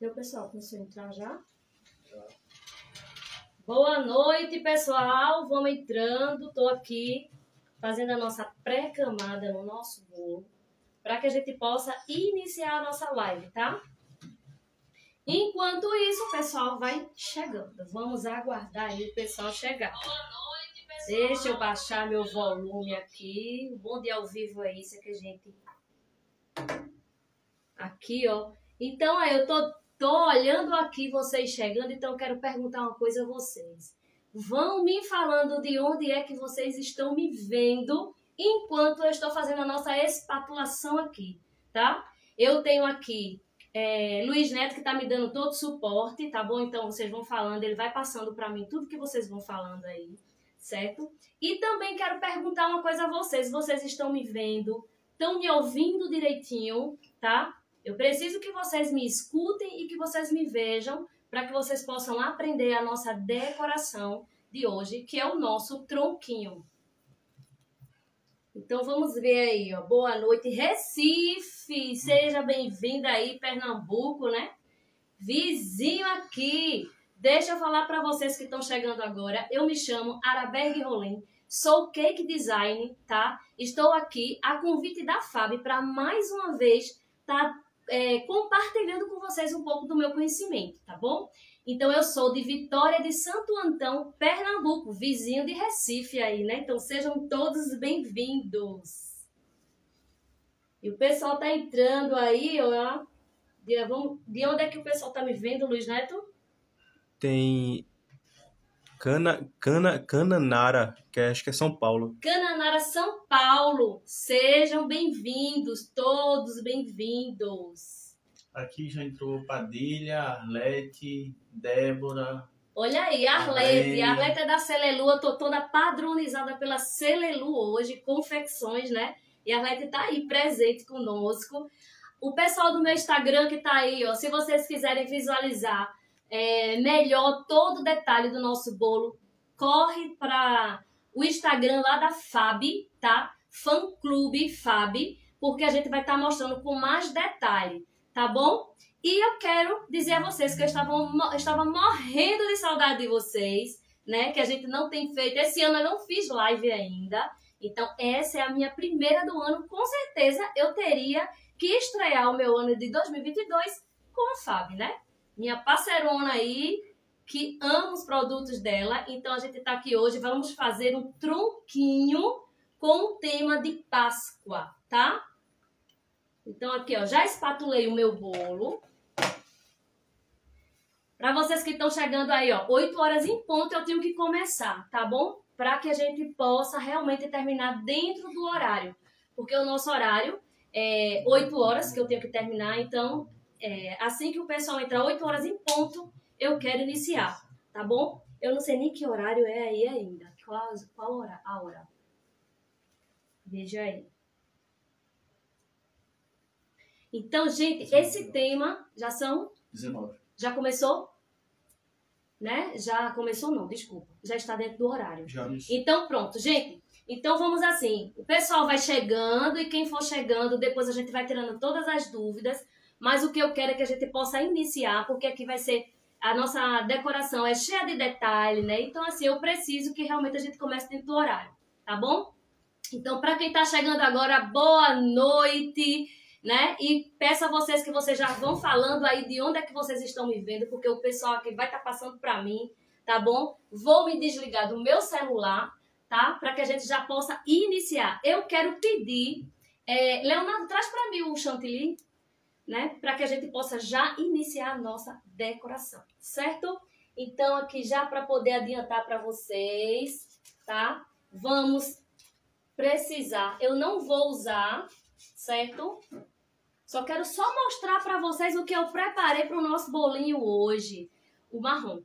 Deu, pessoal, começou a entrar já? Boa noite, pessoal. Vamos entrando. Estou aqui fazendo a nossa pré-camada no nosso bolo para que a gente possa iniciar a nossa live, tá? Enquanto isso, o pessoal vai chegando. Vamos aguardar aí o pessoal chegar. Deixa eu baixar meu volume aqui. O bom de ao vivo é isso que a gente. Aqui, ó. Então, aí eu tô, tô olhando aqui vocês chegando, então quero perguntar uma coisa a vocês. Vão me falando de onde é que vocês estão me vendo enquanto eu estou fazendo a nossa espatulação aqui, tá? Eu tenho aqui é, Luiz Neto que está me dando todo o suporte, tá bom? Então vocês vão falando, ele vai passando para mim tudo que vocês vão falando aí, certo? E também quero perguntar uma coisa a vocês, vocês estão me vendo, estão me ouvindo direitinho, tá? Eu preciso que vocês me escutem e que vocês me vejam para que vocês possam aprender a nossa decoração de hoje, que é o nosso tronquinho. Então vamos ver aí, ó. Boa noite, Recife. Seja bem-vinda aí, Pernambuco, né? Vizinho aqui. Deixa eu falar para vocês que estão chegando agora. Eu me chamo Araberg Rolim. Sou cake design, tá? Estou aqui a convite da Fábio para mais uma vez estar tá, é, compartilhando com vocês um pouco do meu conhecimento, tá bom? Então eu sou de Vitória de Santo Antão, Pernambuco, vizinho de Recife aí, né? Então sejam todos bem-vindos. E o pessoal tá entrando aí, ó. De, de onde é que o pessoal tá me vendo, Luiz Neto? Tem Cana, Cana, Cananara, que é, acho que é São Paulo. Cananara, São Paulo. Sejam bem-vindos, todos bem-vindos. Aqui já entrou Padilha, Arlete, Débora. Olha aí, Arlete. A Arlete é da Celelu. Eu tô toda padronizada pela Celelu hoje, confecções, né? E a Arlete tá aí presente conosco. O pessoal do meu Instagram que tá aí, ó, se vocês quiserem visualizar é, melhor todo o detalhe do nosso bolo, corre para o Instagram lá da Fab, tá? Fã Clube Fab, porque a gente vai estar tá mostrando com mais detalhe tá bom? E eu quero dizer a vocês que eu estava, eu estava morrendo de saudade de vocês, né? Que a gente não tem feito. Esse ano eu não fiz live ainda. Então, essa é a minha primeira do ano. Com certeza eu teria que estrear o meu ano de 2022 com a Fab, né? Minha parceirona aí, que ama os produtos dela. Então, a gente tá aqui hoje. Vamos fazer um tronquinho com o tema de Páscoa, tá? Então, aqui, ó, já espatulei o meu bolo. Para vocês que estão chegando aí, ó, 8 horas em ponto eu tenho que começar, tá bom? Para que a gente possa realmente terminar dentro do horário. Porque o nosso horário é 8 horas que eu tenho que terminar, então é, assim que o pessoal entrar 8 horas em ponto, eu quero iniciar, tá bom? Eu não sei nem que horário é aí ainda. Qual, qual hora? A hora? Veja aí. Então, gente, esse tema já são. 19. Já começou? Né? Já começou, não, desculpa. Já está dentro do horário. Já. Então, pronto, gente. Então vamos assim. O pessoal vai chegando e quem for chegando, depois a gente vai tirando todas as dúvidas. Mas o que eu quero é que a gente possa iniciar, porque aqui vai ser. A nossa decoração é cheia de detalhe, né? Então, assim, eu preciso que realmente a gente comece dentro do horário, tá bom? Então, para quem está chegando agora, boa noite né? E peço a vocês que vocês já vão falando aí de onde é que vocês estão me vendo, porque o pessoal aqui vai estar tá passando para mim, tá bom? Vou me desligar do meu celular, tá? Para que a gente já possa iniciar. Eu quero pedir, é, Leonardo, traz para mim o chantilly, né? Para que a gente possa já iniciar a nossa decoração, certo? Então, aqui já para poder adiantar para vocês, tá? Vamos precisar. Eu não vou usar certo? Só quero só mostrar para vocês o que eu preparei para o nosso bolinho hoje, o marrom.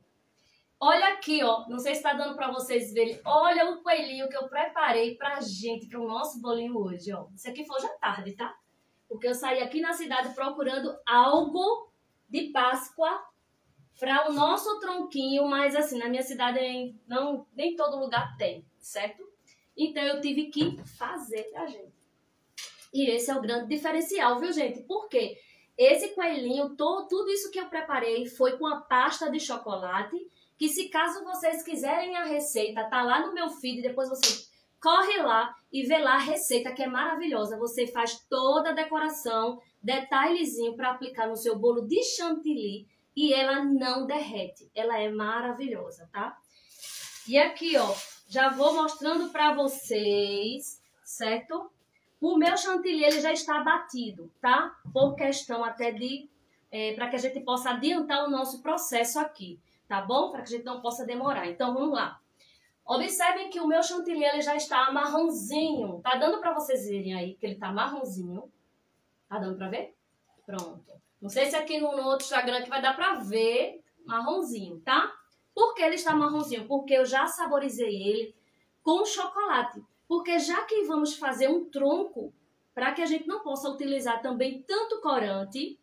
Olha aqui, ó, não sei se está dando para vocês verem. Olha o coelhinho que eu preparei pra gente, para o nosso bolinho hoje, ó. Isso aqui foi já tarde, tá? Porque eu saí aqui na cidade procurando algo de Páscoa para o nosso tronquinho, mas assim, na minha cidade não, nem todo lugar tem, certo? Então eu tive que fazer pra gente. E esse é o grande diferencial, viu, gente? Porque esse coelhinho, to, tudo isso que eu preparei foi com a pasta de chocolate, que se caso vocês quiserem a receita, tá lá no meu feed, depois você corre lá e vê lá a receita que é maravilhosa. Você faz toda a decoração, detalhezinho para aplicar no seu bolo de chantilly e ela não derrete. Ela é maravilhosa, tá? E aqui, ó, já vou mostrando para vocês, certo? O meu chantilly ele já está batido, tá? Por questão até de é, para que a gente possa adiantar o nosso processo aqui, tá bom? Para que a gente não possa demorar. Então vamos lá. Observem que o meu chantilly ele já está marronzinho. Tá dando para vocês verem aí que ele tá marronzinho. Tá dando para ver? Pronto. Não sei se aqui no, no outro Instagram que vai dar para ver marronzinho, tá? Por que ele está marronzinho? Porque eu já saborizei ele com chocolate. Porque já que vamos fazer um tronco, para que a gente não possa utilizar também tanto corante,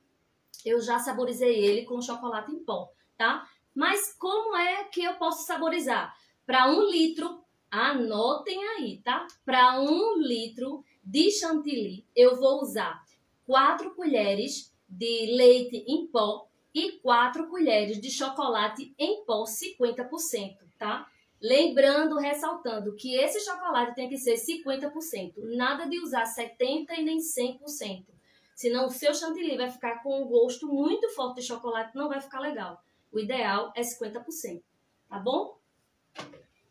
eu já saborizei ele com chocolate em pó, tá? Mas como é que eu posso saborizar? Para um litro, anotem aí, tá? Para um litro de chantilly, eu vou usar quatro colheres de leite em pó e quatro colheres de chocolate em pó 50%, tá? Lembrando, ressaltando que esse chocolate tem que ser 50%, nada de usar 70% e nem 100%. Senão o seu chantilly vai ficar com um gosto muito forte de chocolate, não vai ficar legal. O ideal é 50%, tá bom?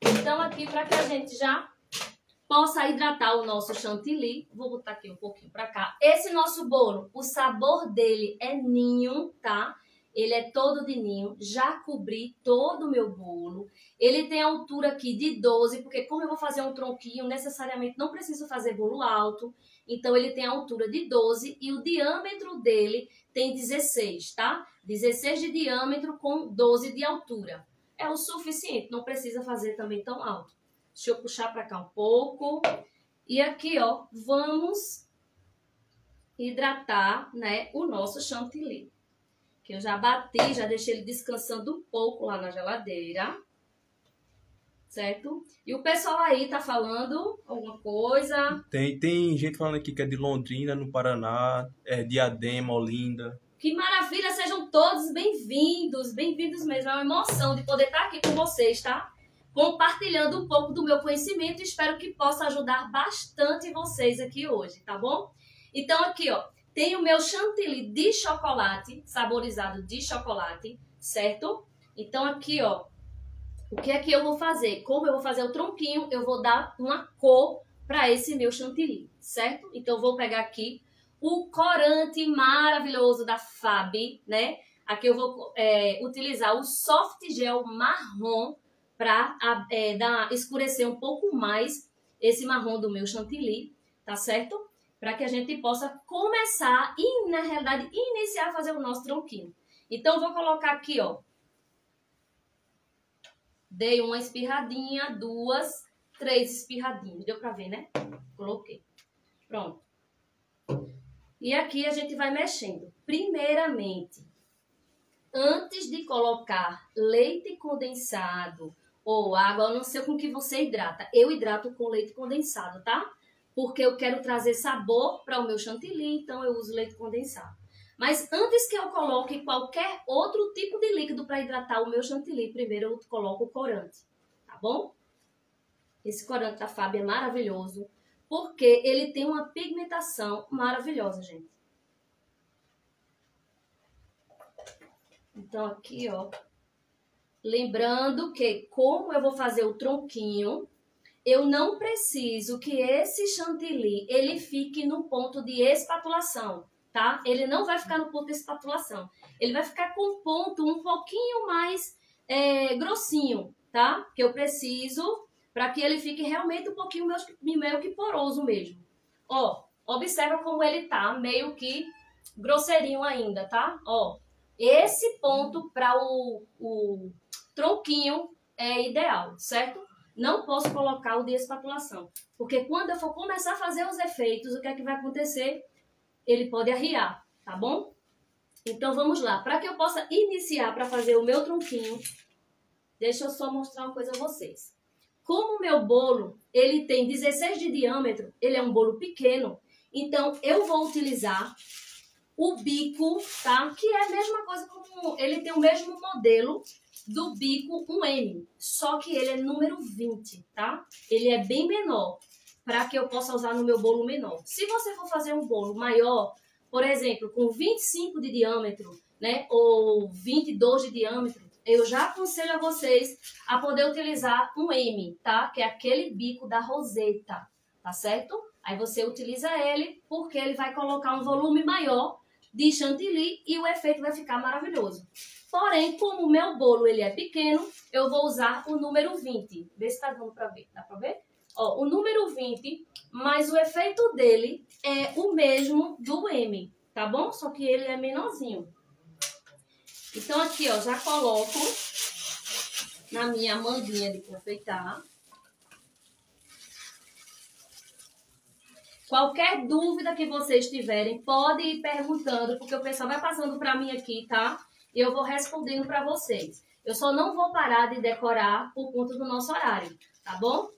Então aqui para que a gente já possa hidratar o nosso chantilly, vou botar aqui um pouquinho para cá. Esse nosso bolo, o sabor dele é ninho, tá? Ele é todo de ninho, já cobri todo o meu bolo. Ele tem altura aqui de 12, porque como eu vou fazer um tronquinho, necessariamente não preciso fazer bolo alto. Então ele tem altura de 12 e o diâmetro dele tem 16, tá? 16 de diâmetro com 12 de altura. É o suficiente, não precisa fazer também tão alto. Deixa eu puxar para cá um pouco. E aqui, ó, vamos hidratar, né, o nosso chantilly que eu já bati, já deixei ele descansando um pouco lá na geladeira. Certo? E o pessoal aí tá falando alguma coisa? Tem, tem gente falando aqui que é de Londrina, no Paraná, é Diadema, Olinda. Que maravilha, sejam todos bem-vindos, bem-vindos mesmo. É uma emoção de poder estar aqui com vocês, tá? Compartilhando um pouco do meu conhecimento espero que possa ajudar bastante vocês aqui hoje, tá bom? Então, aqui, ó, tem o meu chantilly de chocolate, saborizado de chocolate, certo? Então aqui, ó, o que é que eu vou fazer? Como eu vou fazer o tronquinho, eu vou dar uma cor para esse meu chantilly, certo? Então eu vou pegar aqui o corante maravilhoso da Fab, né? Aqui eu vou é, utilizar o soft gel marrom para é, dar, escurecer um pouco mais esse marrom do meu chantilly, tá certo? para que a gente possa começar e, na realidade, iniciar a fazer o nosso tronquinho. Então, vou colocar aqui, ó. Dei uma espirradinha, duas, três espirradinhas. Deu para ver, né? Coloquei. Pronto. E aqui a gente vai mexendo. Primeiramente, antes de colocar leite condensado ou água, eu não sei com que você hidrata. Eu hidrato com leite condensado, tá? porque eu quero trazer sabor para o meu chantilly, então eu uso leite condensado. Mas antes que eu coloque qualquer outro tipo de líquido para hidratar o meu chantilly, primeiro eu coloco o corante, tá bom? Esse corante da Fábio é maravilhoso, porque ele tem uma pigmentação maravilhosa, gente. Então aqui, ó, lembrando que como eu vou fazer o tronquinho, eu não preciso que esse chantilly ele fique no ponto de espatulação, tá? Ele não vai ficar no ponto de espatulação. Ele vai ficar com um ponto um pouquinho mais é, grossinho, tá? Que eu preciso para que ele fique realmente um pouquinho meio que poroso mesmo. Ó, observa como ele tá, meio que grosseirinho ainda, tá? Ó, esse ponto para o, o tronquinho é ideal, certo? não posso colocar o de espatulação. Porque quando eu for começar a fazer os efeitos, o que é que vai acontecer? Ele pode arriar, tá bom? Então vamos lá. Para que eu possa iniciar para fazer o meu tronquinho, deixa eu só mostrar uma coisa a vocês. Como o meu bolo, ele tem 16 de diâmetro, ele é um bolo pequeno, então eu vou utilizar o bico, tá? Que é a mesma coisa como ele tem o mesmo modelo do bico 1M, só que ele é número 20, tá? Ele é bem menor, para que eu possa usar no meu bolo menor. Se você for fazer um bolo maior, por exemplo, com 25 de diâmetro, né, ou 22 de diâmetro, eu já aconselho a vocês a poder utilizar um M, tá? Que é aquele bico da roseta, tá certo? Aí você utiliza ele porque ele vai colocar um volume maior de chantilly e o efeito vai ficar maravilhoso. Porém, como o meu bolo ele é pequeno, eu vou usar o número 20. Vê se tá dando para ver. Dá para ver? Ó, o número 20, mas o efeito dele é o mesmo do M, tá bom? Só que ele é menorzinho. Então aqui, ó, já coloco na minha manguinha de confeitar. Qualquer dúvida que vocês tiverem, pode ir perguntando, porque o pessoal vai passando para mim aqui, tá? E eu vou respondendo para vocês. Eu só não vou parar de decorar por conta do nosso horário, tá bom?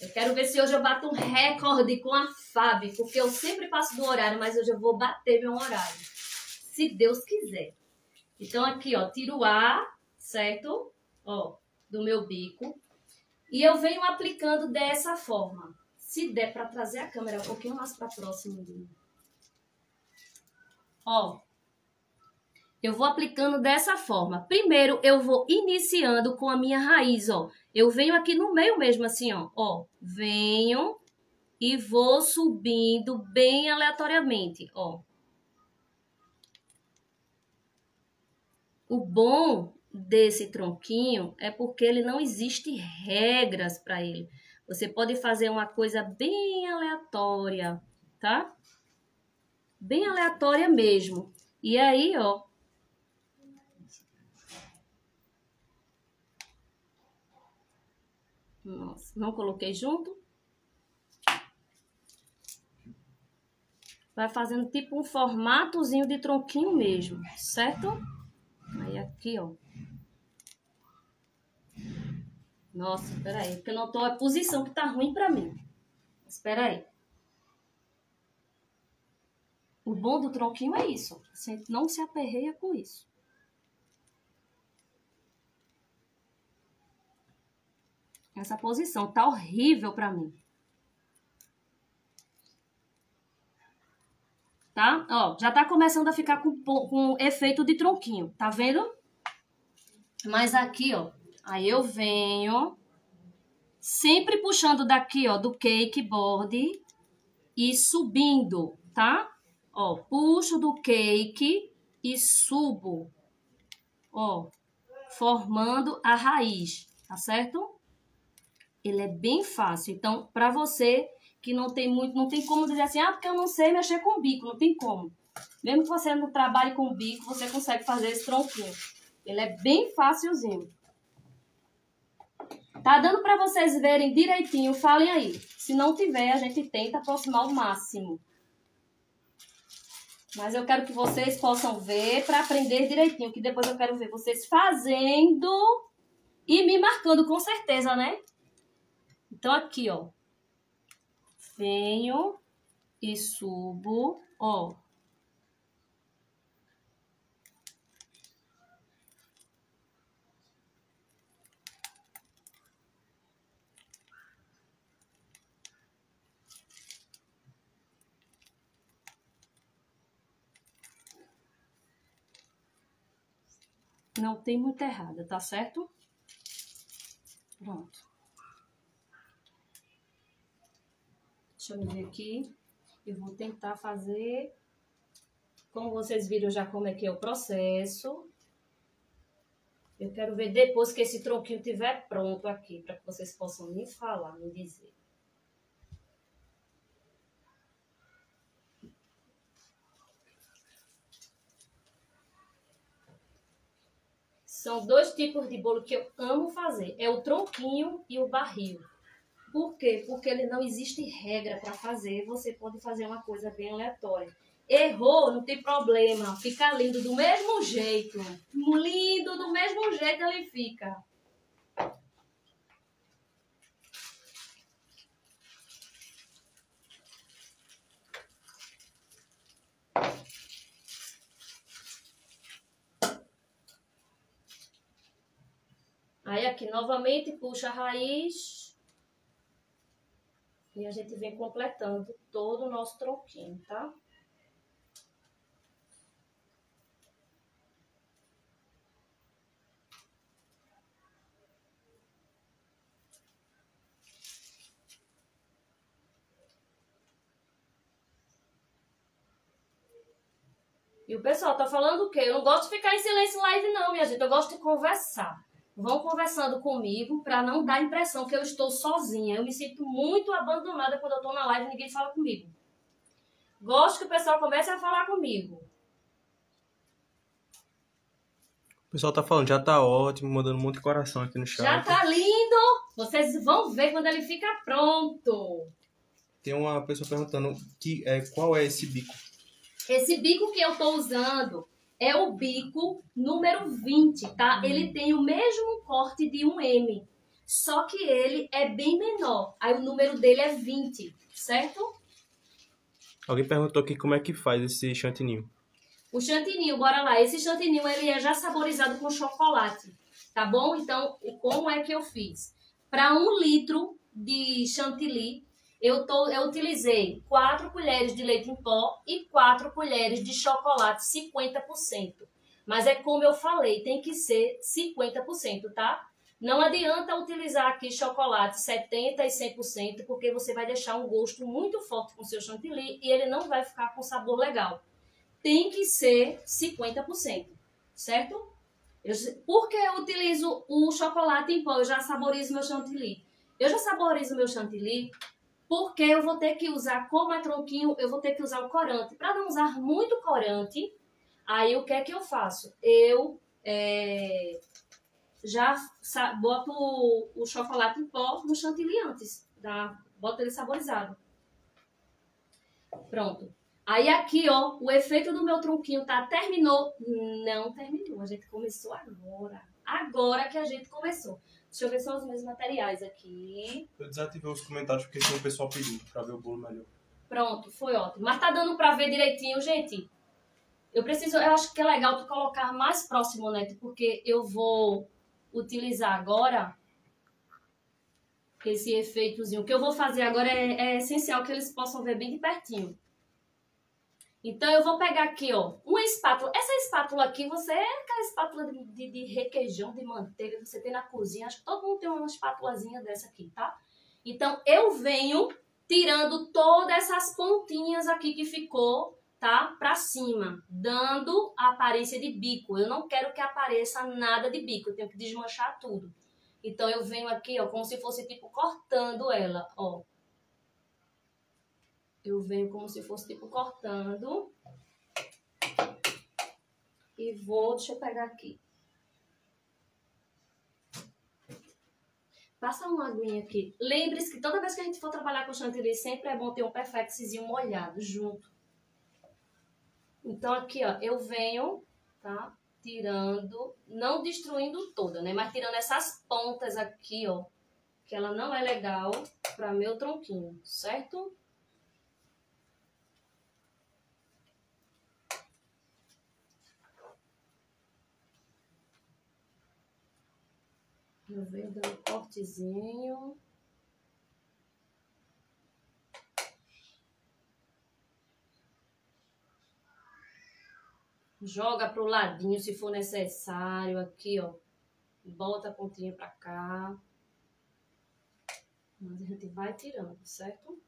Eu quero ver se hoje eu bato um recorde com a Fábio, porque eu sempre passo do horário, mas hoje eu vou bater meu horário. Se Deus quiser. Então aqui, ó, tiro o ar, certo? Ó, do meu bico. E eu venho aplicando dessa forma. Se der para trazer a câmera um pouquinho mais para próximo. Ó, eu vou aplicando dessa forma. Primeiro, eu vou iniciando com a minha raiz, ó. Eu venho aqui no meio mesmo, assim, ó. Ó, venho e vou subindo bem aleatoriamente, ó. O bom desse tronquinho é porque ele não existe regras para ele. Você pode fazer uma coisa bem aleatória, tá? Bem aleatória mesmo. E aí, ó, Nossa, não coloquei junto. Vai fazendo tipo um formatozinho de tronquinho mesmo, certo? Aí aqui, ó. Nossa, peraí, porque eu não tô a posição que tá ruim pra mim. Espera aí. O bom do tronquinho é isso. Você não se aperreia com isso. Essa posição tá horrível pra mim. Tá? Ó, já tá começando a ficar com, com efeito de tronquinho, tá vendo? Mas aqui, ó, aí eu venho sempre puxando daqui, ó, do cake board e subindo, tá? Ó, puxo do cake e subo, ó, formando a raiz, tá certo? ele é bem fácil. Então, para você que não tem muito, não tem como dizer assim, ah, porque eu não sei mexer com bico, não tem como. Mesmo que você não trabalhe com bico, você consegue fazer esse tronquinho. Ele é bem facilzinho. Tá dando para vocês verem direitinho? Falem aí. Se não tiver, a gente tenta aproximar o máximo. Mas eu quero que vocês possam ver para aprender direitinho, que depois eu quero ver vocês fazendo e me marcando com certeza, né? Então, aqui, ó. Venho e subo, ó. Não tem muito errada, tá certo? Pronto. Deixa eu ver aqui. Eu vou tentar fazer. Como vocês viram já como é que é o processo. Eu quero ver depois que esse tronquinho estiver pronto aqui, para que vocês possam me falar, me dizer. São dois tipos de bolo que eu amo fazer. É o tronquinho e o barril. Por quê? Porque ele não existe regra para fazer, você pode fazer uma coisa bem aleatória. Errou, não tem problema, fica lindo do mesmo jeito. Lindo do mesmo jeito ele fica. Aí aqui novamente puxa a raiz e a gente vem completando todo o nosso tronquinho, tá? E o pessoal tá falando o quê? Eu não gosto de ficar em silêncio live, não, minha gente. Eu gosto de conversar. Vão conversando comigo para não dar a impressão que eu estou sozinha. Eu me sinto muito abandonada quando eu tô na live e ninguém fala comigo. Gosto que o pessoal comece a falar comigo. O pessoal tá falando, já tá ótimo, mandando um monte de coração aqui no chat. Já tá lindo! Vocês vão ver quando ele fica pronto. Tem uma pessoa perguntando que, é, qual é esse bico. Esse bico que eu tô usando é o bico número 20, tá? Ele tem o mesmo corte de um M, só que ele é bem menor. Aí o número dele é 20, certo? Alguém perguntou aqui como é que faz esse chantininho. O chantininho, bora lá. Esse chantininho ele é já saborizado com chocolate, tá bom? Então, como é que eu fiz? Para um litro de chantilly, eu, tô, eu utilizei 4 colheres de leite em pó e 4 colheres de chocolate 50%. Mas é como eu falei, tem que ser 50%, tá? Não adianta utilizar aqui chocolate 70% e 100%, porque você vai deixar um gosto muito forte com seu chantilly e ele não vai ficar com sabor legal. Tem que ser 50%, certo? Eu, por que eu utilizo o chocolate em pó? Eu já saborizo meu chantilly. Eu já saborizo meu chantilly porque eu vou ter que usar, como é tronquinho, eu vou ter que usar o corante. Para não usar muito corante, aí o que é que eu faço? Eu é, já boto o, chocolate em pó no chantilly antes, tá? boto ele saborizado. Pronto. Aí aqui, ó, o efeito do meu tronquinho tá terminou? Não terminou, a gente começou agora. Agora que a gente começou. Deixa eu ver só os meus materiais aqui. Eu desativei os comentários porque tem o pessoal pedindo pra ver o bolo melhor. Pronto, foi ótimo. Mas tá dando pra ver direitinho, gente? Eu preciso, eu acho que é legal tu colocar mais próximo, né? Porque eu vou utilizar agora esse efeitozinho. O que eu vou fazer agora é, é essencial que eles possam ver bem de pertinho. Então, eu vou pegar aqui, ó, uma espátula. Essa espátula aqui, você é aquela espátula de, de, de requeijão, de manteiga que você tem na cozinha. Acho que todo mundo tem uma espátulazinha dessa aqui, tá? Então, eu venho tirando todas essas pontinhas aqui que ficou, tá? Pra cima, dando a aparência de bico. Eu não quero que apareça nada de bico, eu tenho que desmanchar tudo. Então, eu venho aqui, ó, como se fosse, tipo, cortando ela, ó eu venho como se fosse tipo cortando. E vou, deixa eu pegar aqui. Passa uma aguinha aqui. Lembre-se que toda vez que a gente for trabalhar com chantilly, sempre é bom ter um perfexzinho molhado junto. Então aqui, ó, eu venho, tá? Tirando, não destruindo toda, né? Mas tirando essas pontas aqui, ó, que ela não é legal para meu tronquinho, certo? Eu venho dando um cortezinho. Joga pro ladinho se for necessário. Aqui, ó. Bota a pontinha pra cá. Mas a gente vai tirando, certo?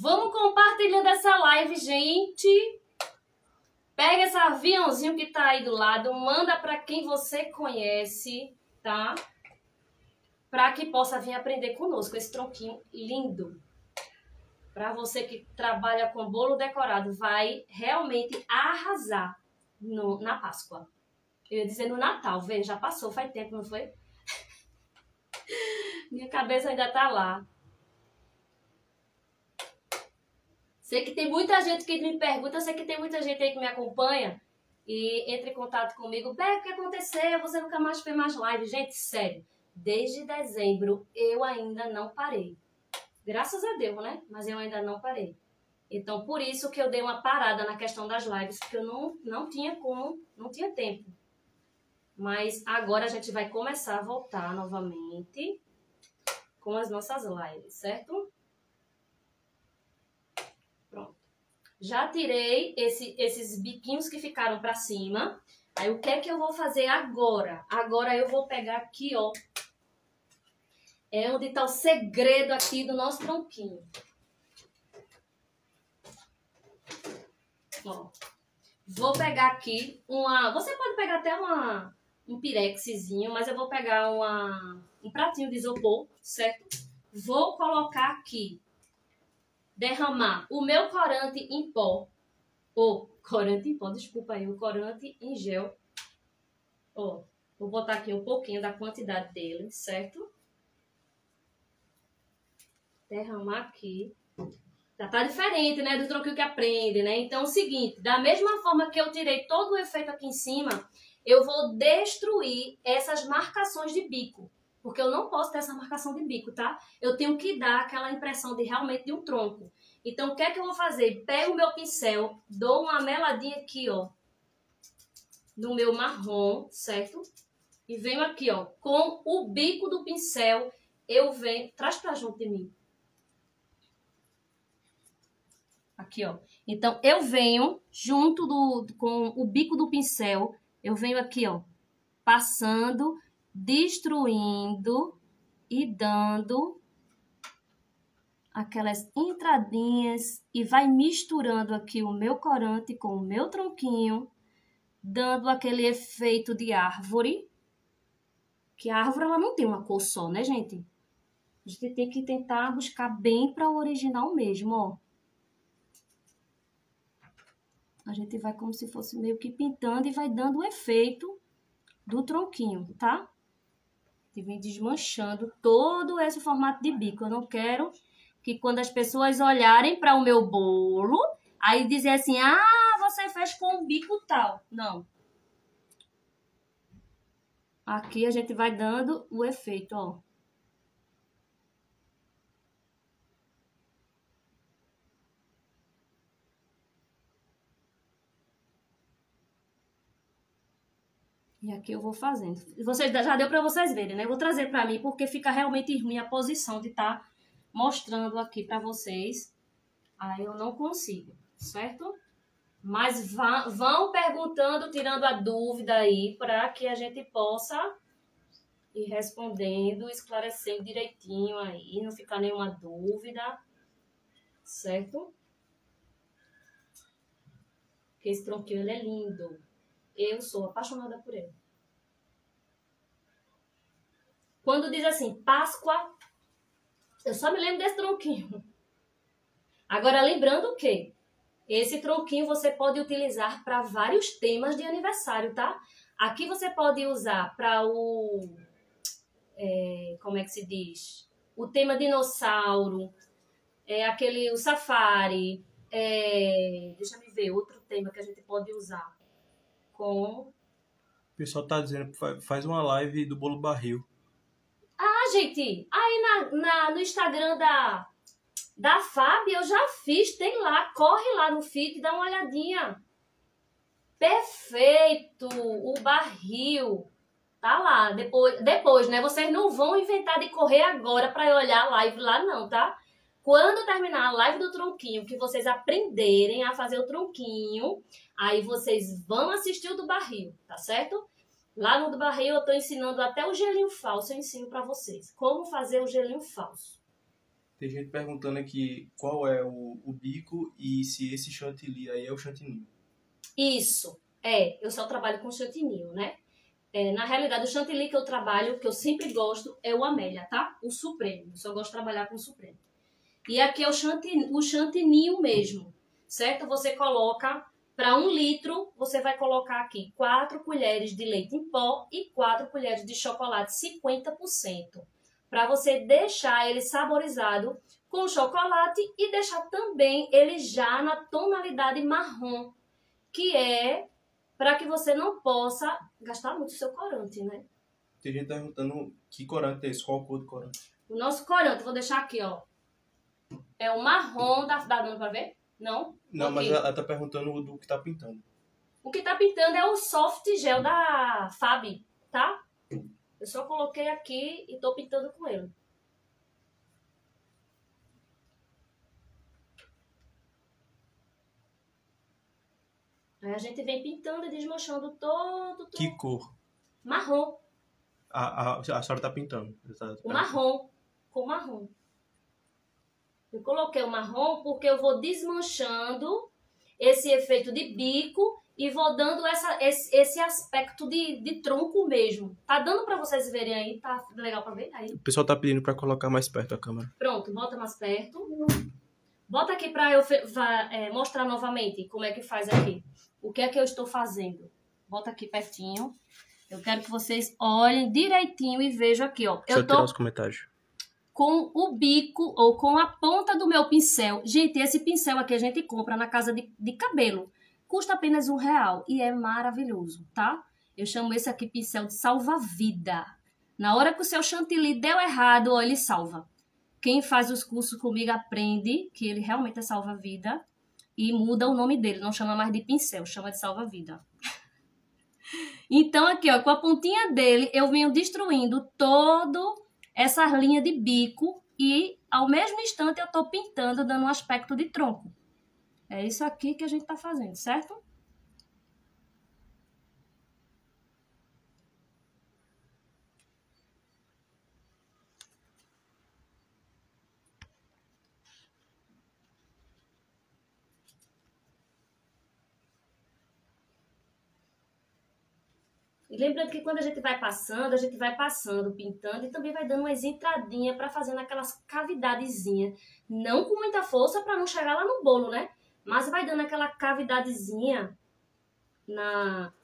Vamos compartilhando essa live, gente. Pega esse aviãozinho que tá aí do lado, manda para quem você conhece, tá? Para que possa vir aprender conosco esse tronquinho lindo. Para você que trabalha com bolo decorado, vai realmente arrasar no, na Páscoa. Eu ia dizer no Natal, vê, já passou, faz tempo, não foi? Minha cabeça ainda tá lá. Sei que tem muita gente que me pergunta, sei que tem muita gente aí que me acompanha e entra em contato comigo. Beck, o que aconteceu? Você nunca mais fez mais live. Gente, sério, desde dezembro eu ainda não parei. Graças a Deus, né? Mas eu ainda não parei. Então, por isso que eu dei uma parada na questão das lives, porque eu não, não tinha como, não tinha tempo. Mas agora a gente vai começar a voltar novamente com as nossas lives, certo? Pronto. Já tirei esse, esses biquinhos que ficaram para cima. Aí o que é que eu vou fazer agora? Agora eu vou pegar aqui, ó. É onde tá o segredo aqui do nosso tronquinho. Ó. Vou pegar aqui uma... Você pode pegar até uma, um pirexzinho, mas eu vou pegar uma, um pratinho de isopor, certo? Vou colocar aqui, derramar o meu corante em pó, ou corante em pó, desculpa aí, o corante em gel. Ó, vou botar aqui um pouquinho da quantidade dele, certo? Derramar aqui. Já tá diferente, né, do tronquinho que aprende, né? Então, é o seguinte, da mesma forma que eu tirei todo o efeito aqui em cima, eu vou destruir essas marcações de bico. Porque eu não posso ter essa marcação de bico, tá? Eu tenho que dar aquela impressão de realmente de um tronco. Então, o que é que eu vou fazer? Pego o meu pincel, dou uma meladinha aqui, ó, no meu marrom, certo? E venho aqui, ó, com o bico do pincel, eu venho... Traz pra junto de mim. Aqui, ó. Então, eu venho junto do, com o bico do pincel, eu venho aqui, ó, passando, destruindo e dando aquelas entradinhas e vai misturando aqui o meu corante com o meu tronquinho, dando aquele efeito de árvore. Que a árvore ela não tem uma cor só, né, gente? A gente tem que tentar buscar bem para o original mesmo, ó. A gente vai como se fosse meio que pintando e vai dando o efeito do tronquinho, tá? E vem desmanchando todo esse formato de bico. Eu não quero que quando as pessoas olharem para o meu bolo, aí dizer assim, ah, você fez com um bico tal. Não. Aqui a gente vai dando o efeito, ó. E aqui eu vou fazendo. Vocês, já deu para vocês verem, né? Eu vou trazer para mim porque fica realmente ruim a posição de estar tá mostrando aqui para vocês. Aí eu não consigo, certo? Mas vá, vão perguntando, tirando a dúvida aí, para que a gente possa ir respondendo, esclarecendo direitinho aí, não ficar nenhuma dúvida, certo? Porque esse tronquinho, ele é lindo. Eu sou apaixonada por ele. Quando diz assim, Páscoa, eu só me lembro desse tronquinho. Agora, lembrando que esse tronquinho você pode utilizar para vários temas de aniversário, tá? Aqui você pode usar para o. É, como é que se diz? O tema dinossauro, é aquele, o safari. É, deixa eu ver, outro tema que a gente pode usar com. O pessoal tá dizendo, faz uma live do bolo barril. Ah, gente, aí na, na, no Instagram da, da Fábio eu já fiz, tem lá, corre lá no feed e dá uma olhadinha. Perfeito, o barril. Tá lá, depois, depois, né? Vocês não vão inventar de correr agora para olhar a live lá não, tá? Quando terminar a live do tronquinho, que vocês aprenderem a fazer o tronquinho, aí vocês vão assistir o do barril, tá certo? Lá no do barril eu tô ensinando até o gelinho falso, eu ensino para vocês. Como fazer o gelinho falso. Tem gente perguntando aqui qual é o, o bico e se esse chantilly aí é o chantilly. Isso, é. Eu só trabalho com chantilly, né? É, na realidade, o chantilly que eu trabalho, que eu sempre gosto, é o Amélia, tá? O Supremo. Eu só gosto de trabalhar com o Supremo. E aqui é o, chantin, o chantininho mesmo, certo? Você coloca, para um litro, você vai colocar aqui 4 colheres de leite em pó e 4 colheres de chocolate 50%. Para você deixar ele saborizado com chocolate e deixar também ele já na tonalidade marrom, que é para que você não possa gastar muito seu corante, né? Tem gente perguntando que corante é esse, qual cor do corante? O nosso corante, vou deixar aqui, ó. É o marrom, tá, tá dando pra ver? Não? Não, mas ela, ela tá perguntando do que tá pintando. O que tá pintando é o soft gel da Fab, tá? Eu só coloquei aqui e tô pintando com ele. Aí a gente vem pintando e desmanchando todo, todo Que cor? marrom. A, a, a senhora tá pintando. Tá- O marrom. Com marrom. Eu coloquei o marrom porque eu vou desmanchando esse efeito de bico e vou dando essa, esse, esse aspecto de, de tronco mesmo. Tá dando pra vocês verem aí? Tá legal pra ver? Aí. O pessoal tá pedindo pra colocar mais perto a câmera. Pronto, bota mais perto. Bota aqui pra eu é, mostrar novamente como é que faz aqui. O que é que eu estou fazendo? Bota aqui pertinho. Eu quero que vocês olhem direitinho e vejam aqui, ó. Deixa eu Eu tô tirar os comentários. Com o bico ou com a ponta do meu pincel. Gente, esse pincel aqui a gente compra na casa de, de cabelo. Custa apenas um real e é maravilhoso, tá? Eu chamo esse aqui pincel de salva-vida. Na hora que o seu chantilly deu errado, ó, ele salva. Quem faz os cursos comigo aprende que ele realmente é salva-vida e muda o nome dele. Não chama mais de pincel, chama de salva-vida. Então aqui, ó, com a pontinha dele, eu venho destruindo todo essa linha de bico e ao mesmo instante eu tô pintando, dando um aspecto de tronco. É isso aqui que a gente tá fazendo, certo? E lembrando que quando a gente vai passando, a gente vai passando, pintando e também vai dando umas entradinhas para fazendo aquelas cavidadezinhas. Não com muita força para não chegar lá no bolo, né? Mas vai dando aquela cavidadezinha na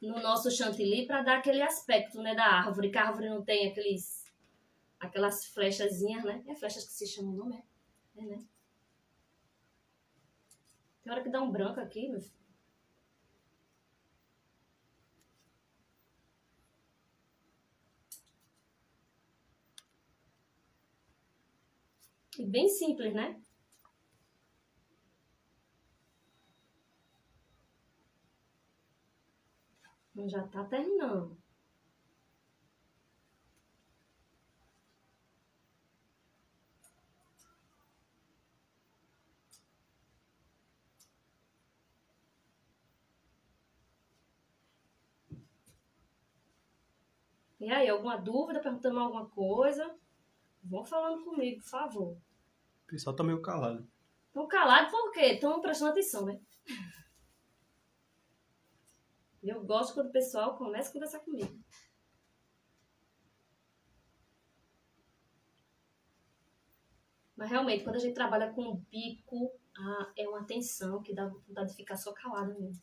no nosso chantilly para dar aquele aspecto, né, da árvore, que a árvore não tem aqueles aquelas flechazinhas, né? É flechas que se chamam o nome, é? É, né? Tem hora que dá um branco aqui, meu filho. Bem simples, né? Já tá terminando. E aí, alguma dúvida, perguntando alguma coisa? Vão falando comigo, por favor. O pessoal tá meio calado. Estão calados por quê? Estão prestando atenção, né? Eu gosto quando o pessoal começa a conversar comigo. Mas realmente, quando a gente trabalha com o bico, ah, é uma tensão que dá vontade de ficar só calada mesmo.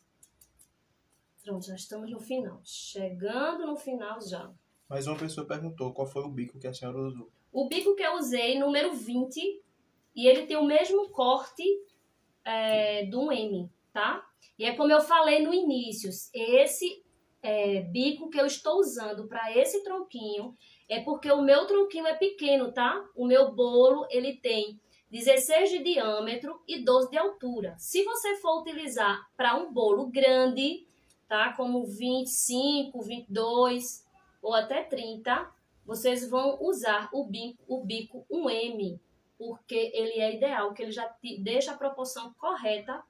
Pronto, já estamos no final. Chegando no final já. Mas uma pessoa perguntou qual foi o bico que a senhora usou. O bico que eu usei, número 20, e ele tem o mesmo corte é, do M, tá? E é como eu falei no início, esse é, bico que eu estou usando para esse tronquinho é porque o meu tronquinho é pequeno, tá? O meu bolo, ele tem 16 de diâmetro e 12 de altura. Se você for utilizar para um bolo grande, tá? Como 25, 22 ou até 30, vocês vão usar o bico, o bico 1M, porque ele é ideal, que ele já te deixa a proporção correta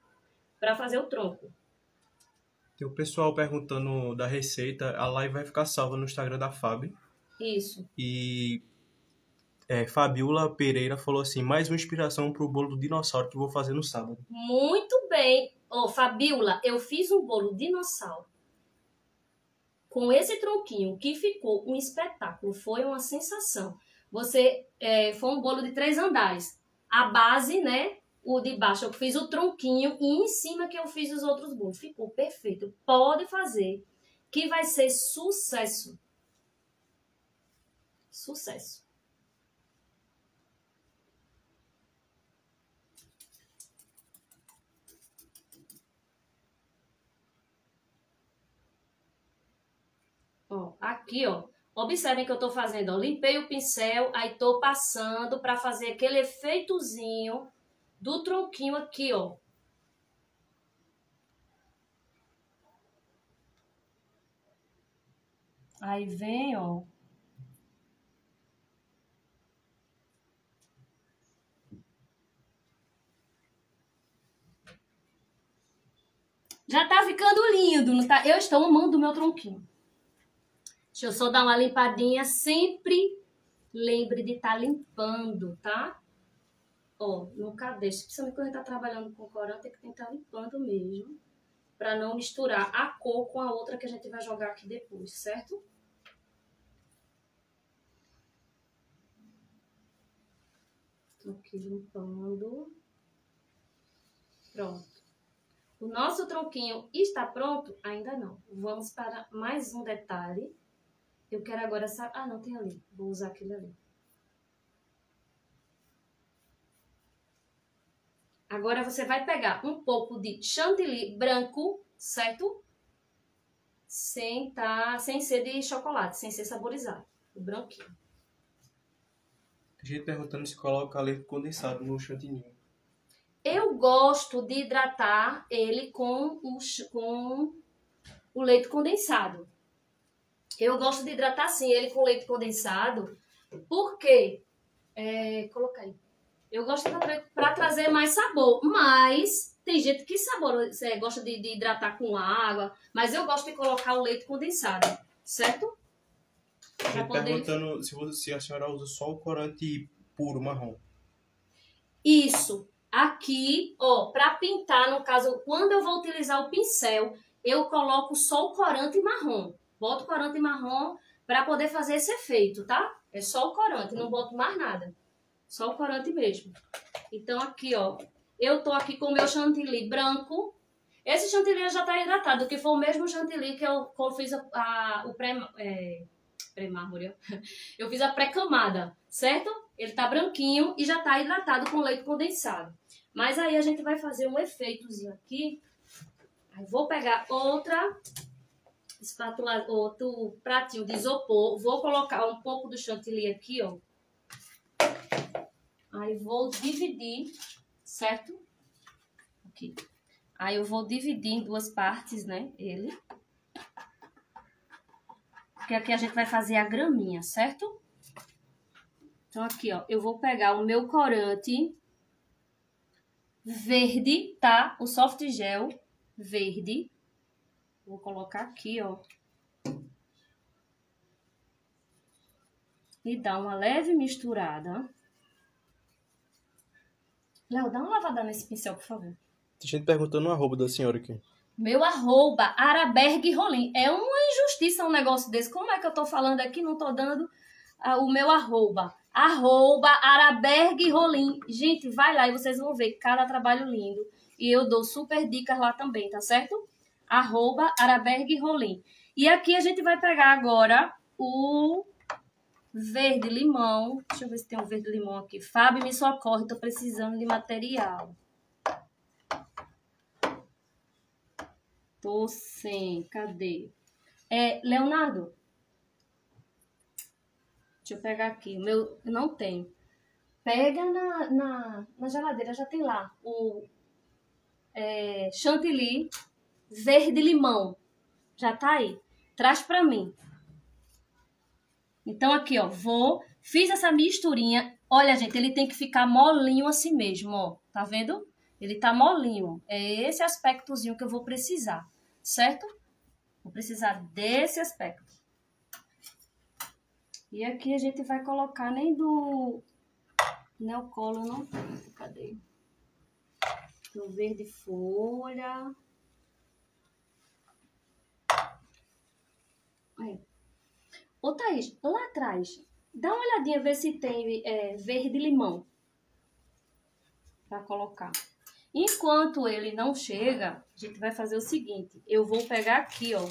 para fazer o tronco. Tem o pessoal perguntando da receita. A live vai ficar salva no Instagram da Fab. Isso. E é, Fabiola Pereira falou assim: mais uma inspiração pro bolo do dinossauro que eu vou fazer no sábado. Muito bem. Ô, Fabiola, eu fiz um bolo dinossauro com esse tronquinho que ficou um espetáculo. Foi uma sensação você é, foi um bolo de três andares. A base, né? O de baixo eu fiz o tronquinho e em cima que eu fiz os outros bolos. Ficou perfeito. Pode fazer que vai ser sucesso. Sucesso. Ó, aqui, ó. Observem que eu tô fazendo, ó. Limpei o pincel, aí tô passando pra fazer aquele efeitozinho do tronquinho aqui, ó. Aí vem, ó. Já tá ficando lindo, não tá? Eu estou amando o meu tronquinho. Deixa eu só dar uma limpadinha. Sempre lembre de estar tá limpando, tá? Ó, nunca deixe. Principalmente quando a gente tá trabalhando com corante, tem que tentar limpando mesmo. Pra não misturar a cor com a outra que a gente vai jogar aqui depois, certo? Tô aqui limpando. Pronto. O nosso tronquinho está pronto? Ainda não. Vamos para mais um detalhe. Eu quero agora... Essa... Ah, não, tem ali. Vou usar aquele ali. Agora você vai pegar um pouco de chantilly branco, certo? Sem, tá, sem ser de chocolate, sem ser saborizado. O branquinho. Tem gente perguntando se coloca leite condensado no chantilly. Eu gosto de hidratar ele com o, com o leite condensado. Eu gosto de hidratar sim ele com leite condensado, porque é, coloca aí. Eu gosto para trazer mais sabor, mas tem gente que sabor, você gosta de, de, hidratar com água, mas eu gosto de colocar o leite condensado, certo? Gente poder... perguntando se, você, se a senhora usa só o corante puro marrom. Isso. Aqui, ó, para pintar, no caso, quando eu vou utilizar o pincel, eu coloco só o corante marrom. Boto corante marrom para poder fazer esse efeito, tá? É só o corante, não boto mais nada. Só o corante mesmo. Então aqui, ó, eu tô aqui com o meu chantilly branco. Esse chantilly já tá hidratado, que foi o mesmo chantilly que eu, eu fiz a, a, o pré... É, pré-mármore, eu fiz a pré-camada, certo? Ele tá branquinho e já tá hidratado com leite condensado. Mas aí a gente vai fazer um efeitozinho aqui. Aí vou pegar outra espátula, outro pratinho de isopor. Vou colocar um pouco do chantilly aqui, ó. Aí vou dividir, certo? Aqui. Aí eu vou dividir em duas partes, né? Ele. Porque aqui a gente vai fazer a graminha, certo? Então, aqui, ó, eu vou pegar o meu corante verde, tá? O soft gel verde. Vou colocar aqui, ó. E dar uma leve misturada. Léo, dá uma lavada nesse pincel, por favor. Tem gente perguntando o arroba da senhora aqui. Meu arroba, Araberg Rolim. É uma injustiça um negócio desse. Como é que eu tô falando aqui não tô dando uh, o meu arroba? arroba Araberg Rolim. Gente, vai lá e vocês vão ver cada trabalho lindo. E eu dou super dicas lá também, tá certo? Arroba Araberg Rolim. E aqui a gente vai pegar agora o verde limão. Deixa eu ver se tem um verde limão aqui. Fábio, me socorre, tô precisando de material. Tô sem, cadê? É, Leonardo, Deixa eu pegar aqui. O meu não tem. Pega na, na, na geladeira, já tem lá o é, chantilly verde limão. Já tá aí. Traz pra mim. Então aqui, ó, vou, fiz essa misturinha. Olha, gente, ele tem que ficar molinho assim mesmo, ó. Tá vendo? Ele tá molinho. É esse aspectozinho que eu vou precisar, certo? Vou precisar desse aspecto. E aqui a gente vai colocar nem do neocolo, não. Cadê? Do verde folha. Aí. Ô, Thaís, lá atrás, dá uma olhadinha, ver se tem é, verde limão. Pra colocar. Enquanto ele não chega, a gente vai fazer o seguinte. Eu vou pegar aqui, ó.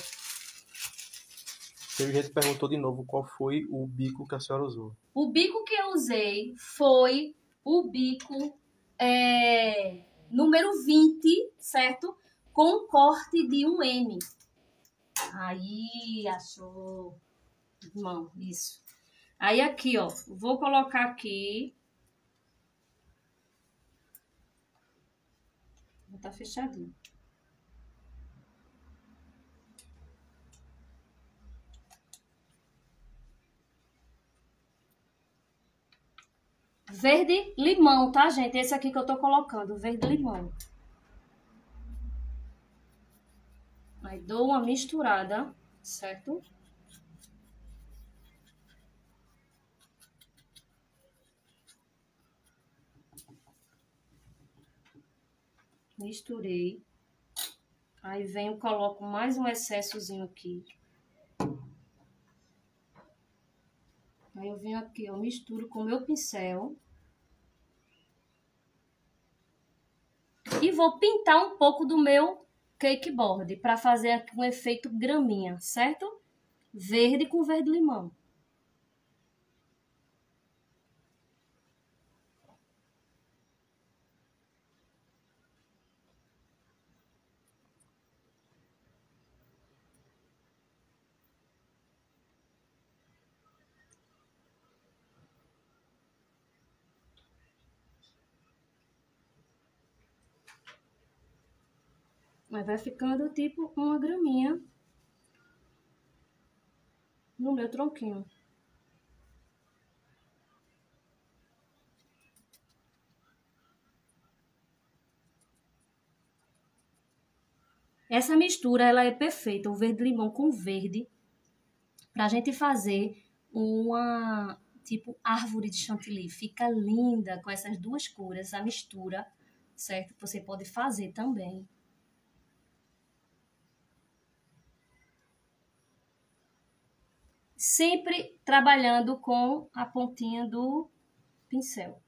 Teve gente que perguntou de novo qual foi o bico que a senhora usou. O bico que eu usei foi o bico é, número 20, certo? Com corte de um M. Aí, achou. Limão, isso. Aí aqui, ó, vou colocar aqui. Tá fechadinho. Verde limão, tá, gente? Esse aqui que eu tô colocando, verde limão. Aí dou uma misturada, certo? Misturei. Aí venho, coloco mais um excessozinho aqui. Aí eu venho aqui, eu misturo com o meu pincel. E vou pintar um pouco do meu cake board para fazer aqui um efeito graminha, certo? Verde com verde limão. Mas vai ficando tipo uma graminha no meu tronquinho. Essa mistura ela é perfeita, o verde limão com verde, pra gente fazer uma tipo árvore de chantilly. Fica linda com essas duas cores, a mistura, certo? Você pode fazer também. Sempre trabalhando com a pontinha do pincel.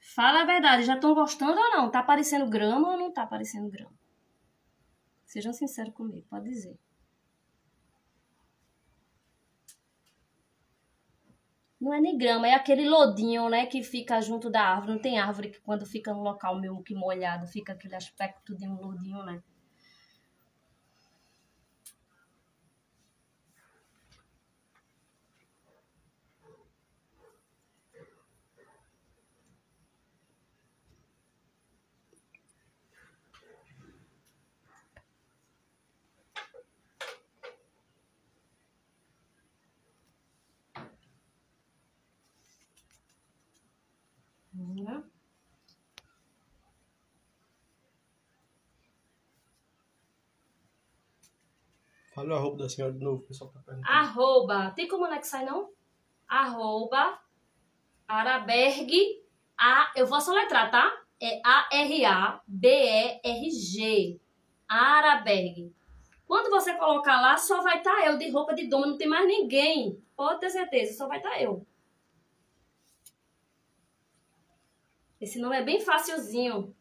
Fala a verdade, já estão gostando ou não? Tá aparecendo grama ou não tá aparecendo grama? Sejam sinceros comigo, pode dizer. Não é nem grama, é aquele lodinho, né, que fica junto da árvore. Não tem árvore que quando fica no local mesmo que molhado, fica aquele aspecto de um lodinho? Né? Fala o arroba da senhora de novo, pessoal tá perguntando. Arroba, tem como anexar não? Arroba Araberg, A, eu vou soletrar, tá? É A-R-A-B-E-R-G. Araberg. Quando você colocar lá, só vai estar tá eu de roupa de doma, não tem mais ninguém. Pode ter certeza, só vai estar tá eu. Esse nome é bem facilzinho.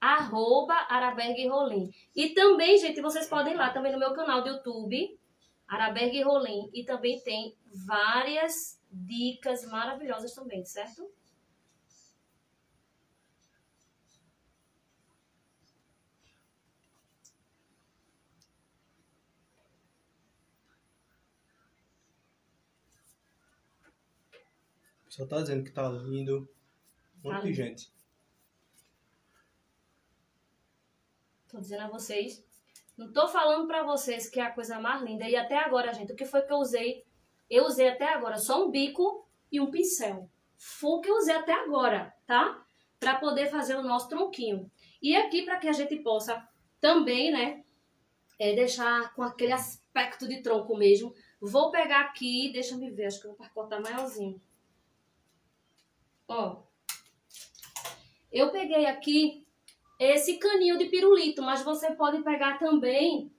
Arroba Araberg Rolim. E também, gente, vocês podem ir lá também no meu canal do YouTube, Araberg Rolim. E também tem várias dicas maravilhosas também, certo? Só tá dizendo que tá lindo. Um monte Tá de gente. Tô dizendo a vocês. Não tô falando pra vocês que é a coisa mais linda. E até agora, gente, o que foi que eu usei? Eu usei até agora só um bico e um pincel. Foi o que eu usei até agora, tá? Pra poder fazer o nosso tronquinho. E aqui, pra que a gente possa também, né, é, deixar com aquele aspecto de tronco mesmo. Vou pegar aqui, deixa eu ver, acho que eu vou cortar maiorzinho. Ó. Eu peguei aqui esse caninho de pirulito, mas você pode pegar também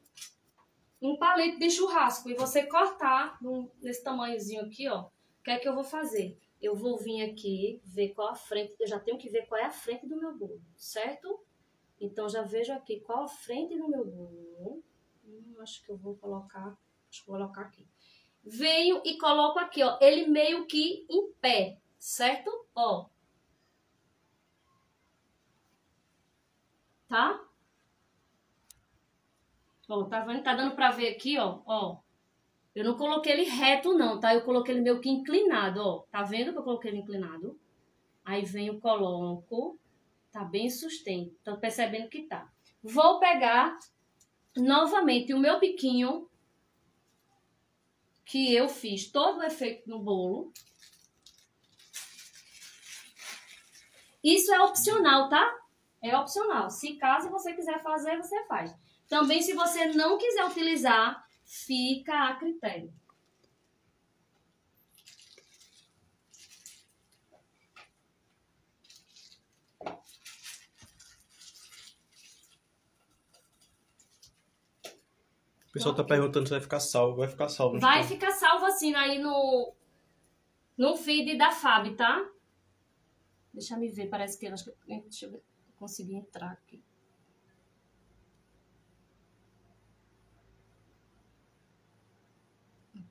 um palito de churrasco e você cortar nesse tamanhozinho aqui, ó. O que é que eu vou fazer? Eu vou vir aqui ver qual a frente, eu já tenho que ver qual é a frente do meu bolo, certo? Então, já vejo aqui qual a frente do meu bolo. Hum, acho que eu vou colocar, acho que vou colocar aqui. Venho e coloco aqui, ó, ele meio que em pé, certo? Ó. Tá? Ó, tá vendo? Tá dando pra ver aqui, ó, ó. Eu não coloquei ele reto não, tá? Eu coloquei ele meio que inclinado, ó. Tá vendo que eu coloquei ele inclinado? Aí venho, coloco Tá bem sustento. Estão percebendo que tá. Vou pegar novamente o meu biquinho que eu fiz todo o efeito no bolo. Isso é opcional, tá? É opcional. Se caso você quiser fazer, você faz. Também, se você não quiser utilizar, fica a critério. O pessoal tá perguntando se vai ficar salvo. Vai ficar salvo. Vai ficar salvo assim aí no, no feed da Fab, tá? Deixa me ver, parece que... Acho que deixa eu ver, conseguir entrar aqui.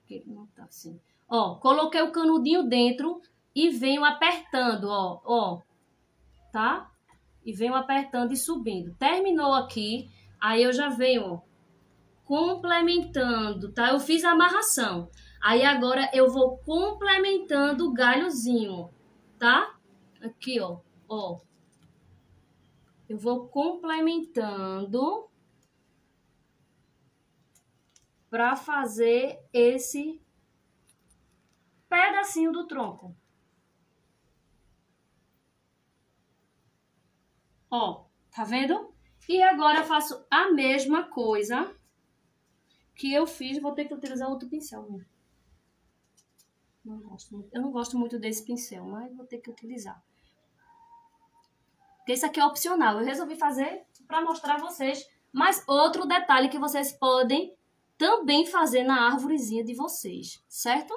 Aqui não tá assim. Ó, coloquei o canudinho dentro e venho apertando, ó, ó. Tá? E venho apertando e subindo. Terminou aqui, aí eu já venho, ó complementando, tá? Eu fiz a amarração. Aí agora eu vou complementando o galhozinho, tá? Aqui, ó, ó. Eu vou complementando para fazer esse pedacinho do tronco. Ó, tá vendo? E agora eu faço a mesma coisa que eu fiz, vou ter que utilizar outro pincel. Né? Não gosto eu não gosto muito desse pincel, mas vou ter que utilizar. Porque isso aqui é opcional. Eu resolvi fazer para mostrar a vocês. Mas outro detalhe que vocês podem também fazer na árvorezinha de vocês, certo?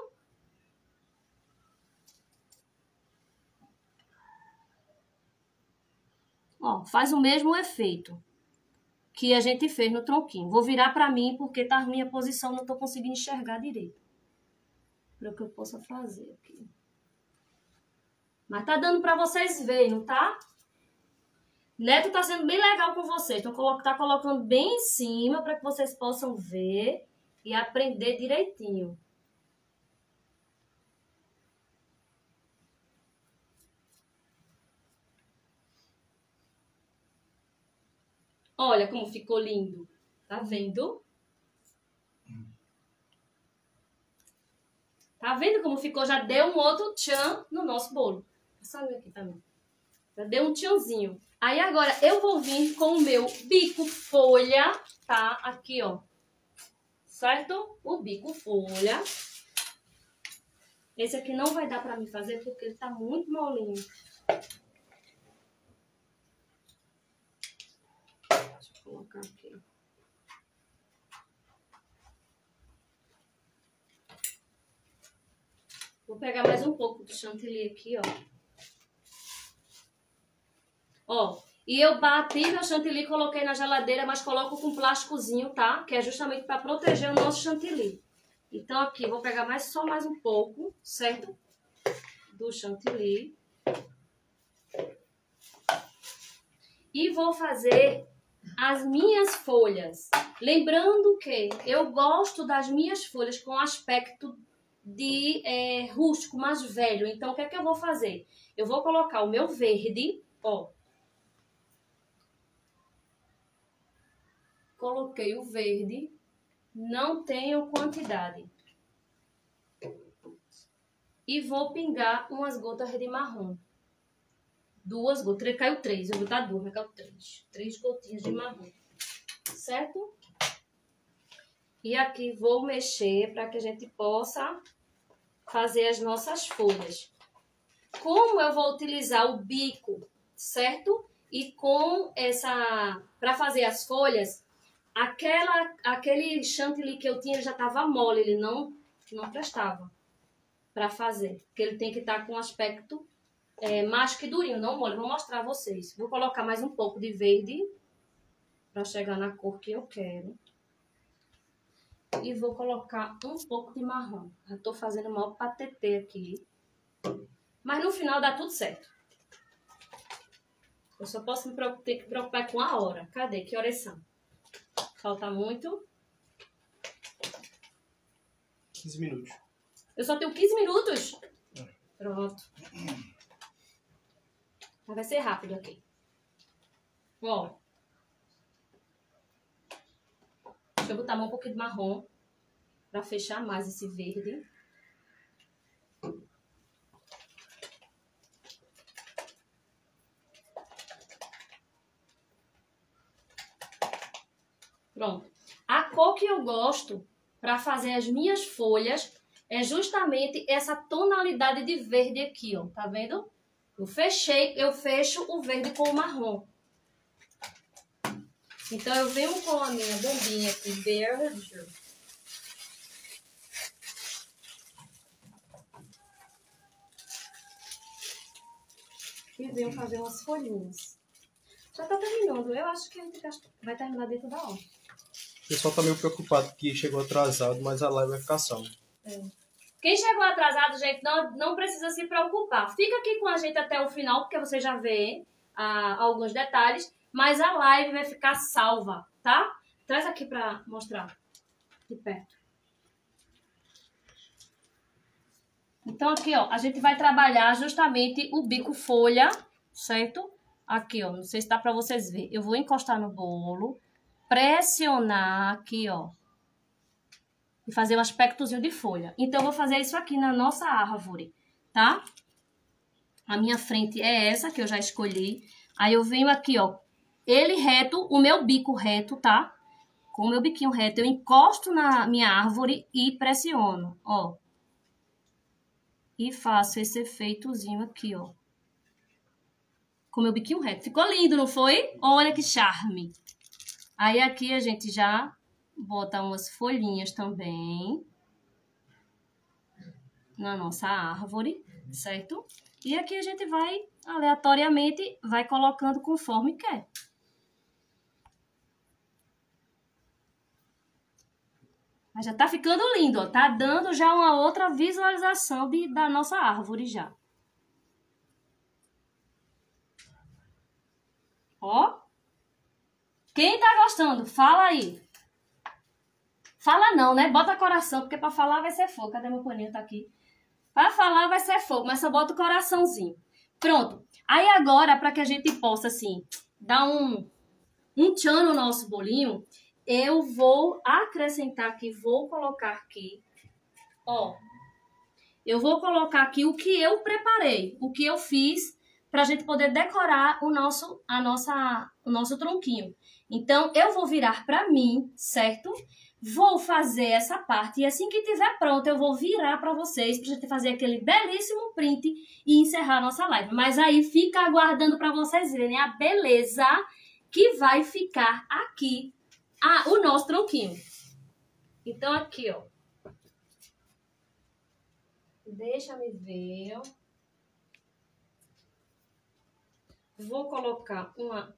Ó, faz o mesmo efeito que a gente fez no tronquinho. Vou virar para mim porque tá minha posição, não tô conseguindo enxergar direito. Para que eu possa fazer aqui. Mas tá dando para vocês verem, não tá? Neto tá sendo bem legal com vocês. Tô tá colocando bem em cima para que vocês possam ver e aprender direitinho. Olha como ficou lindo. Tá vendo? Tá vendo como ficou? Já deu um outro tchan no nosso bolo. Só aqui também. Já deu um tchanzinho. Aí agora eu vou vir com o meu bico folha, tá? Aqui, ó. Certo? O bico folha. Esse aqui não vai dar pra mim fazer porque ele tá muito molinho. colocar aqui. Vou pegar mais um pouco do chantilly aqui, ó. Ó, e eu bati meu chantilly, coloquei na geladeira, mas coloco com plásticozinho, tá? Que é justamente para proteger o nosso chantilly. Então aqui, vou pegar mais, só mais um pouco, certo? Do chantilly. E vou fazer as minhas folhas. Lembrando que eu gosto das minhas folhas com aspecto de é, rústico, mais velho. Então, o que é que eu vou fazer? Eu vou colocar o meu verde, ó. Coloquei o verde, não tenho quantidade. E vou pingar umas gotas de marrom duas gotas. Caiu três, eu vou botar duas, mas caiu três. Três gotinhas de marrom. Certo? E aqui vou mexer para que a gente possa fazer as nossas folhas. Como eu vou utilizar o bico, certo? E com essa... Para fazer as folhas, aquela, aquele chantilly que eu tinha já estava mole, ele não, não prestava para fazer. Porque ele tem que estar tá com aspecto é, macho que durinho, não mole. Vou mostrar a vocês. Vou colocar mais um pouco de verde. para chegar na cor que eu quero. E vou colocar um pouco de marrom. Já tô fazendo maior patetê aqui. Mas no final dá tudo certo. Eu só posso me preocupar, ter que preocupar com a hora. Cadê? Que horas são? Falta muito. 15 minutos. Eu só tenho 15 minutos. Pronto. Mas vai ser rápido aqui. Ó. Deixa eu botar um pouquinho de marrom pra fechar mais esse verde. Pronto. A cor que eu gosto para fazer as minhas folhas é justamente essa tonalidade de verde aqui, ó. Tá vendo? Eu fechei, eu fecho o verde com o marrom. Então, eu venho com a minha bombinha aqui verde. E venho fazer umas folhinhas. Já tá terminando. Eu acho que vai terminar dentro da hora. Pessoal tá meio preocupado que chegou atrasado, mas a live vai ficar salva. É. Quem chegou atrasado, gente, não, não precisa se preocupar. Fica aqui com a gente até o final, porque você já vê ah, alguns detalhes. Mas a live vai ficar salva, tá? Traz aqui pra mostrar de perto. Então, aqui, ó, a gente vai trabalhar justamente o bico folha, certo? Aqui, ó, não sei se dá pra vocês verem. Eu vou encostar no bolo, pressionar aqui, ó, e fazer um aspectozinho de folha. Então, eu vou fazer isso aqui na nossa árvore, tá? A minha frente é essa que eu já escolhi. Aí, eu venho aqui, ó, ele reto, o meu bico reto, tá? Com o meu biquinho reto, eu encosto na minha árvore e pressiono, ó. E faço esse efeitozinho aqui, ó. Com o meu biquinho reto. Ficou lindo, não foi? Olha que charme. Aí aqui a gente já bota umas folhinhas também. Na nossa árvore, certo? E aqui a gente vai, aleatoriamente, vai colocando conforme quer. Mas já tá ficando lindo, ó. Tá dando já uma outra visualização de, da nossa árvore já. Ó. Quem tá gostando? Fala aí. Fala não, né? Bota coração, porque pra falar vai ser fogo. Cadê meu paninho? Tá aqui. Pra falar vai ser fogo, mas só bota o coraçãozinho. Pronto. Aí agora, para que a gente possa, assim, dar um, um tchan no nosso bolinho, eu vou acrescentar aqui, vou colocar aqui, ó, eu vou colocar aqui o que eu preparei, o que eu fiz para a gente poder decorar o nosso, a nossa, o nosso tronquinho. Então, eu vou virar para mim, certo? Vou fazer essa parte e assim que tiver pronto, eu vou virar para vocês para a gente fazer aquele belíssimo print e encerrar a nossa live. Mas aí fica aguardando para vocês verem a beleza que vai ficar aqui ah, o nosso tronquinho. Então, aqui, ó. Deixa me ver, ó. Vou colocar uma,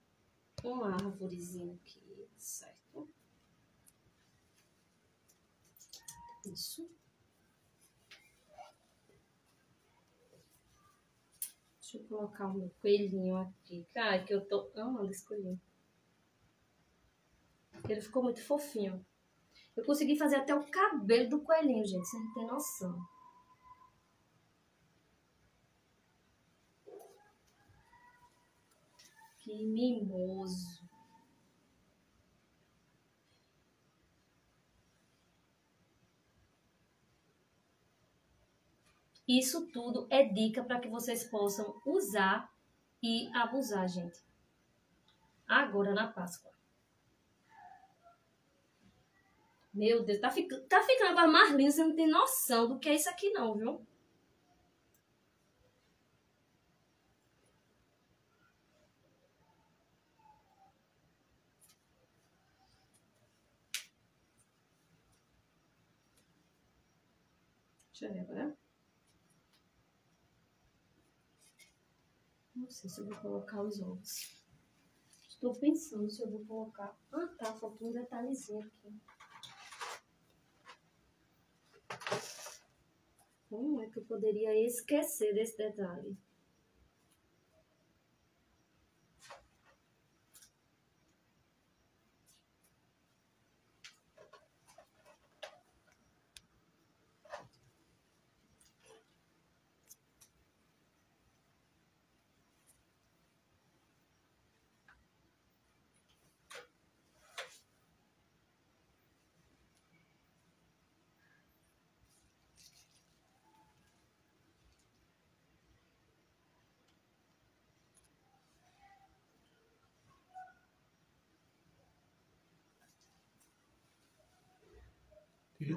uma árvorezinha aqui, certo? Isso. Deixa eu colocar o meu coelhinho aqui. Ai, que eu tô amando esse coelhinho. Ele ficou muito fofinho. Eu consegui fazer até o cabelo do coelhinho, gente. Você não tem noção. Que mimoso. Isso tudo é dica para que vocês possam usar e abusar, gente. Agora na Páscoa. Meu Deus, tá, fic... tá ficando mais linda, você não tem noção do que é isso aqui não, viu? Ver agora. Não sei se eu vou colocar os ovos. Tô pensando se eu vou colocar. Ah, tá, faltou um detalhezinho aqui. Como é que eu poderia esquecer desse detalhe?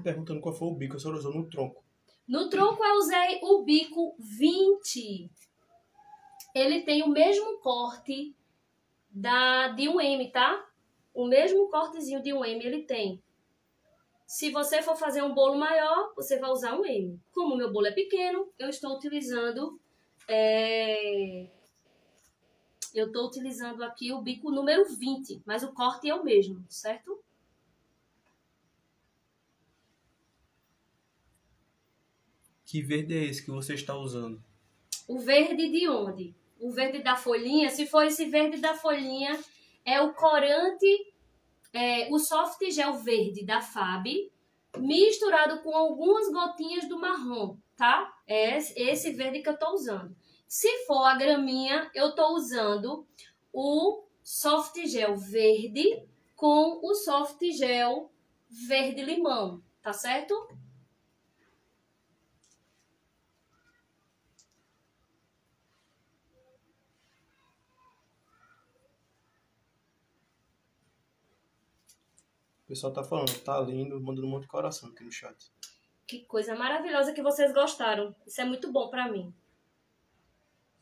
Perguntando qual foi o bico, a senhora usou no tronco. No tronco eu usei o bico 20. Ele tem o mesmo corte da de um M, tá? O mesmo cortezinho de um M ele tem. Se você for fazer um bolo maior, você vai usar um M. Como o meu bolo é pequeno, eu estou utilizando é... eu estou utilizando aqui o bico número 20, mas o corte é o mesmo, certo? Que verde é esse que você está usando? O verde de onde? O verde da folhinha. Se for esse verde da folhinha, é o corante, é, o soft gel verde da Fab, misturado com algumas gotinhas do marrom, tá? É esse verde que eu tô usando. Se for a graminha, eu tô usando o soft gel verde com o soft gel verde limão, tá certo? O pessoal tá falando, tá lindo, mandando um monte de coração aqui no chat. Que coisa maravilhosa que vocês gostaram. Isso é muito bom pra mim.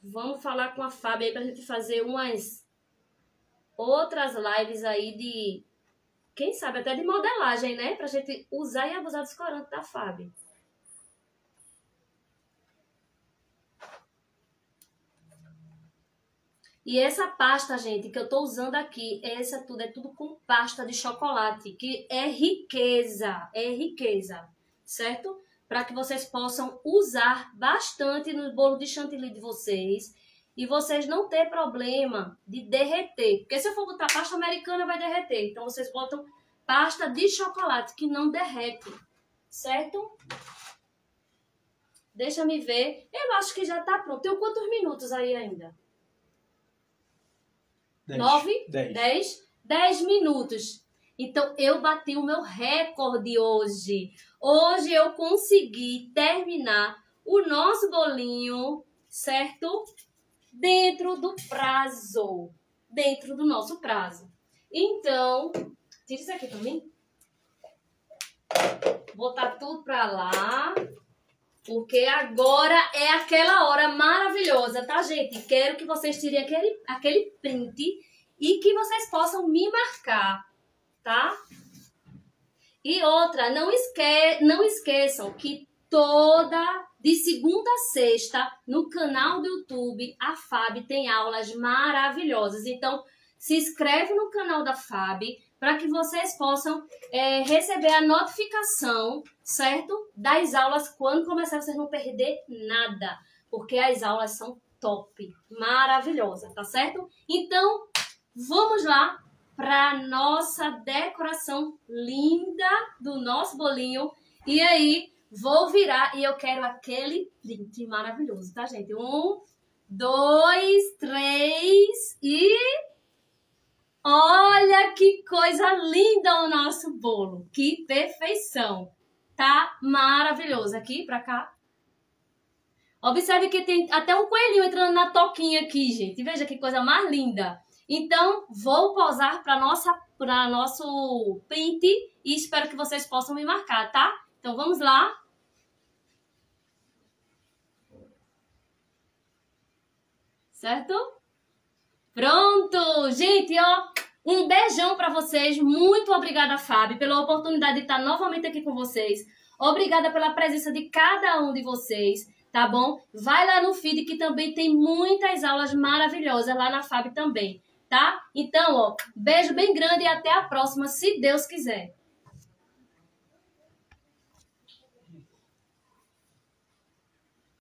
Vamos falar com a Fábio aí pra gente fazer umas outras lives aí de. Quem sabe até de modelagem, né? Pra gente usar e abusar dos corantes da Fábio. E essa pasta, gente, que eu tô usando aqui, essa tudo é tudo com pasta de chocolate, que é riqueza, é riqueza, certo? Para que vocês possam usar bastante no bolo de chantilly de vocês e vocês não ter problema de derreter. Porque se eu for botar pasta americana, vai derreter. Então vocês botam pasta de chocolate que não derrete, certo? Deixa me ver. Eu acho que já tá pronto. Tem quantos minutos aí ainda? Dez. Nove? Dez. Dez? Dez minutos. Então, eu bati o meu recorde hoje. Hoje eu consegui terminar o nosso bolinho, certo? Dentro do prazo. Dentro do nosso prazo. Então, tira isso aqui pra mim. Botar tudo pra lá. Porque agora é aquela hora maravilhosa, tá, gente? Quero que vocês tirem aquele, aquele print e que vocês possam me marcar, tá? E outra, não, esque não esqueçam que toda de segunda a sexta no canal do YouTube a Fab tem aulas maravilhosas. Então, se inscreve no canal da Fab para que vocês possam é, receber a notificação, certo? Das aulas quando começar, vocês não perder nada, porque as aulas são top, maravilhosas, tá certo? Então, vamos lá para nossa decoração linda do nosso bolinho. E aí, vou virar e eu quero aquele print maravilhoso, tá, gente? Um, dois, três e Olha que coisa linda o nosso bolo. Que perfeição. Tá maravilhoso. Aqui pra cá. Observe que tem até um coelhinho entrando na toquinha aqui, gente. Veja que coisa mais linda. Então, vou posar para nossa para nosso print e espero que vocês possam me marcar, tá? Então, vamos lá. Certo? Pronto! Gente, ó, um beijão para vocês. Muito obrigada, Fábio, pela oportunidade de estar novamente aqui com vocês. Obrigada pela presença de cada um de vocês, tá bom? Vai lá no feed que também tem muitas aulas maravilhosas lá na Fábio também. tá? Então, ó, beijo bem grande e até a próxima, se Deus quiser.